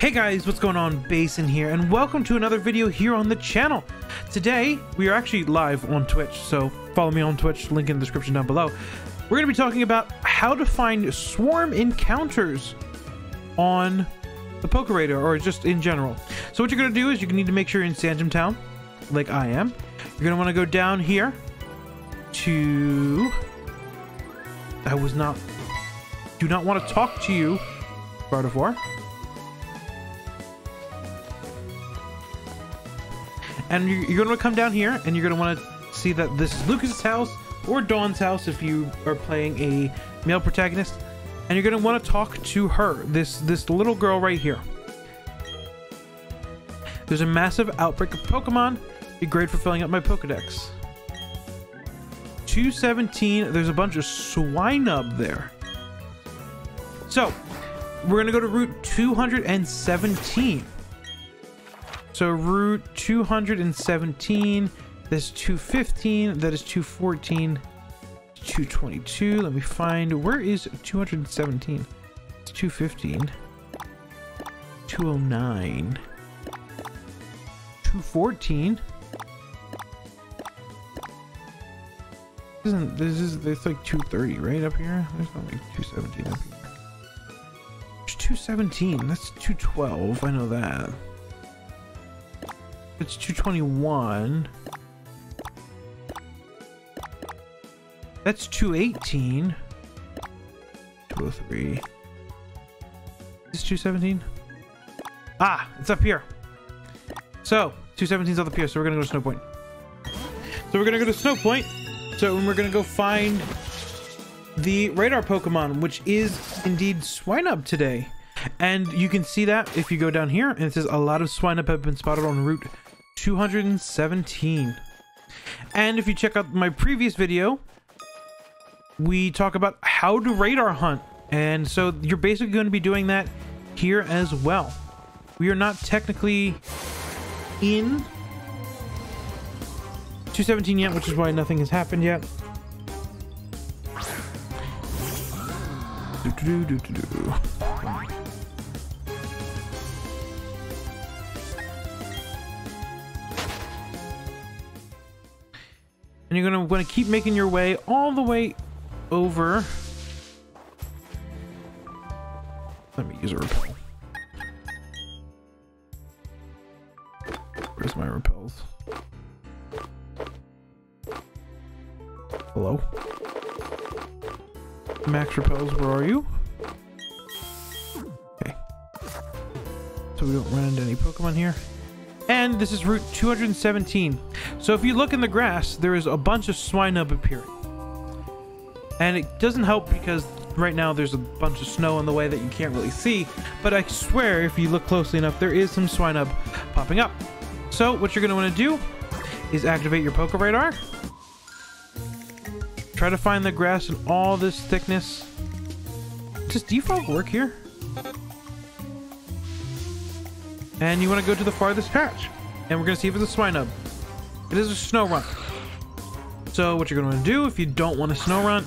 Hey guys, what's going on? Basin here, and welcome to another video here on the channel. Today, we are actually live on Twitch, so follow me on Twitch, link in the description down below. We're going to be talking about how to find swarm encounters on the Poke Radar, or just in general. So what you're going to do is you need to make sure you're in Sandgem Town, like I am. You're going to want to go down here to... I was not... Do not want to talk to you, Gardevoir. And you're, you're going to come down here and you're going to want to see that this is Lucas's house or Dawn's house if you are playing a male protagonist. And you're going to want to talk to her, this, this little girl right here. There's a massive outbreak of Pokemon. Be great for filling up my Pokedex. 217, there's a bunch of Swinub there. So, we're going to go to Route 217. So route 217, that's 215, that is 214, 222. Let me find, where is 217? It's 215, 209, 214. Isn't this is it's like 230 right up here? There's not like 217 up here. There's 217. That's 212. I know that. It's 221. That's 218. 203. Is this 217? Ah, it's up here. So, 217 is up here, so we're gonna go to Snow Point. So we're gonna go to Snow Point. So we're gonna go find the radar Pokemon, which is indeed Swinub today. And you can see that if you go down here, and it says a lot of Swinub have been spotted on Route 217. And if you check out my previous video, we talk about how to radar hunt. And so you're basically going to be doing that here as well. We are not technically in 217 yet, which is why nothing has happened yet. Do -do -do And you're gonna want to keep making your way all the way over. Let me use a repel. Where's my repels? Hello? Max repels, where are you? Okay. So we don't run into any Pokemon here. And this is Route 217. So if you look in the grass, there is a bunch of Swinub appearing. And it doesn't help because right now there's a bunch of snow in the way that you can't really see. But I swear, if you look closely enough, there is some Swinub popping up. So what you're going to want to do is activate your Poke Radar. Try to find the grass in all this thickness. Does default work here? And you want to go to the farthest patch. And we're going to see if it's a Swinub. It is a Snorunt. So what you're going to do if you don't want a Snorunt,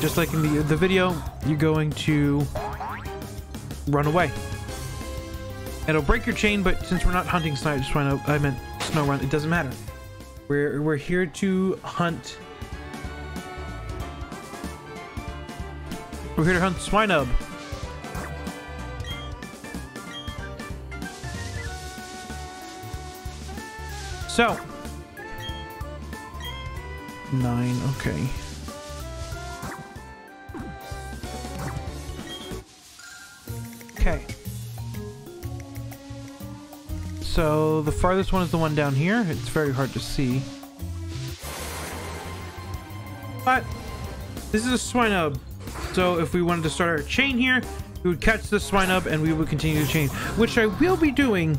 just like in the, the video, you're going to run away. It'll break your chain, but since we're not hunting snipe, Swinub, I meant Snorunt, it doesn't matter. We're, we're here to hunt. We're here to hunt Swinub. So. Nine, okay. Okay. So the farthest one is the one down here. It's very hard to see. But this is a Swinub. So if we wanted to start our chain here, we would catch the Swinub and we would continue the chain, which I will be doing,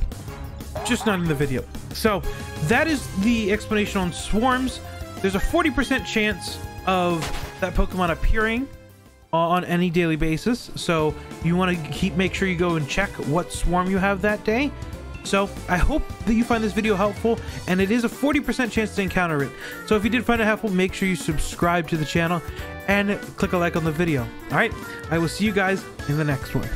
just not in the video. So that is the explanation on swarms. There's a 40% chance of that Pokemon appearing on any daily basis. So you want to keep make sure you go and check what swarm you have that day. So I hope that you find this video helpful and it is a 40% chance to encounter it. So if you did find it helpful, make sure you subscribe to the channel and click a like on the video. All right, I will see you guys in the next one.